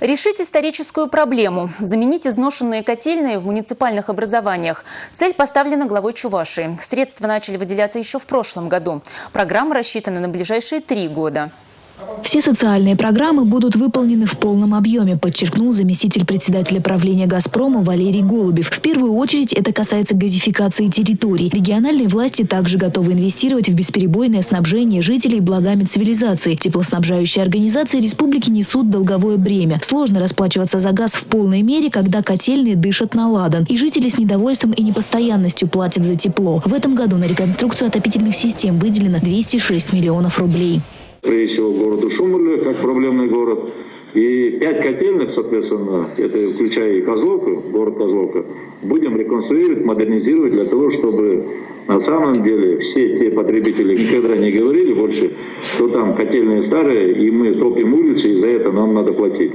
Решить историческую проблему – заменить изношенные котельные в муниципальных образованиях. Цель поставлена главой Чувашии. Средства начали выделяться еще в прошлом году. Программа рассчитана на ближайшие три года. Все социальные программы будут выполнены в полном объеме, подчеркнул заместитель председателя правления «Газпрома» Валерий Голубев. В первую очередь это касается газификации территорий. Региональные власти также готовы инвестировать в бесперебойное снабжение жителей благами цивилизации. Теплоснабжающие организации республики несут долговое бремя. Сложно расплачиваться за газ в полной мере, когда котельные дышат на ладан. И жители с недовольством и непостоянностью платят за тепло. В этом году на реконструкцию отопительных систем выделено 206 миллионов рублей прежде всего городу Шумерле, как проблемный город. И пять котельных, соответственно, это включая и Козловку, город Козловка, будем реконструировать, модернизировать для того, чтобы на самом деле все те потребители никогда не говорили больше, что там котельные старые, и мы топим улицы, и за это нам надо платить.